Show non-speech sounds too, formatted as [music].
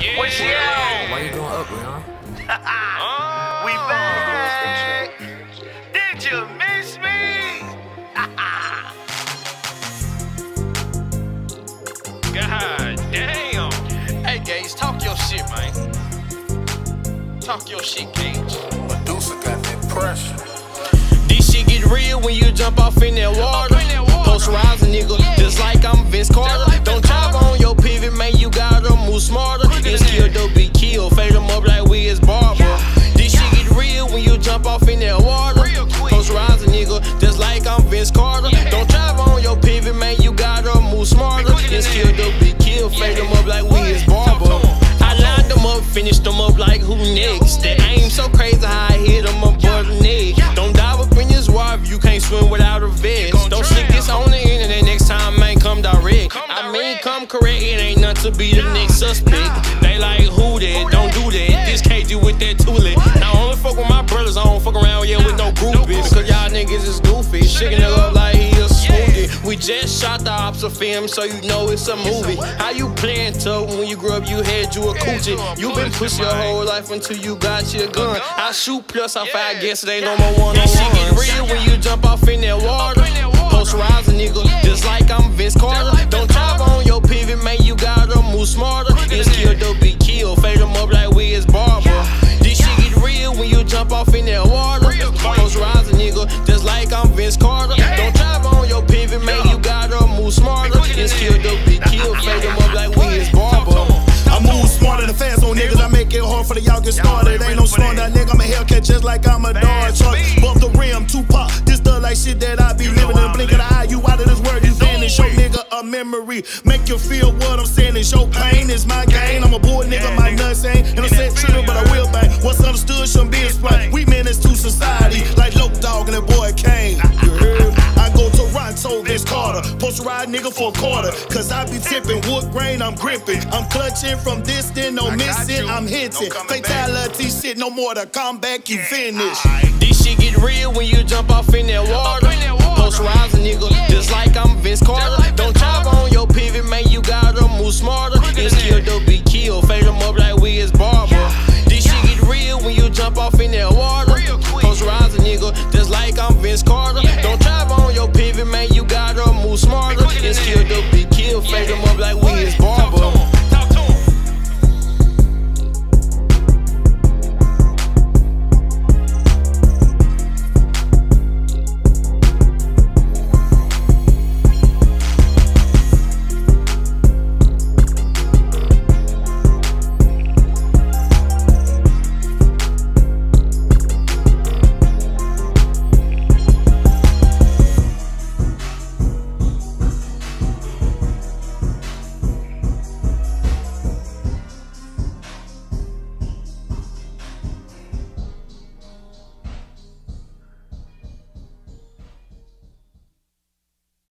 Yeah. Where she at? Why you going up, Leon? [laughs] we back. Did you miss me? [laughs] God damn. Hey, Gauge, talk your shit, man. Talk your shit, Gauge. Medusa got that pressure. This shit get real when you jump off in that water. Post rising, nigga, just like I'm Vince Carter. Just like I'm Vince Carter. Don't drive on your pivot, man, you gotta move smarter. It's kill, don't be killed. Fade them up like we is barber. I lined them up, finished them up like who next? That aim so crazy how I hit them up butt neck. Don't dive up in this water, you can't swim without a vest. Don't stick this on the internet next time, man, come direct. I mean, come correct, it ain't nothing to be the next suspect. They like who that, don't do that. This KG with that toolie. Shaking it up like he a smoothie. We just shot the ops of film, so you know it's a movie. How you playing tough when you grew up, you had you a coochie. You been pushing your whole life until you got your gun. I shoot plus I fight, guess it ain't no more one on This shit get real when you jump off it hard for the y'all get started. Ain't no slowing that nigga. I'm a Hellcat just like I'm a dog. Truck bump the rim, Tupac. This the like shit that I be living in. Blink of the eye, you out of this world, you vanish. Show nigga a memory. Make you feel what I'm saying. Your pain is my gain. I'm a boy nigga, my nuts ain't. And I'm set tripping, but I will bang. What's understood shouldn't be explained. ride, nigga, for a quarter. Cause I be tipping, wood grain, I'm gripping. I'm clutching from this, then no missing, I'm hitting. No Fatality back. shit, no more to come back, you finish. This shit get real when you jump off in that water. Post rise, nigga, yeah. just like I'm Vince Carter. Like Don't chop on your pivot, man, you gotta move smarter. It's kill, do be killed, fade them up like we is barber. Yeah. This shit get real when you jump off in that water. Post rise, nigga, just like I'm Vince Carter.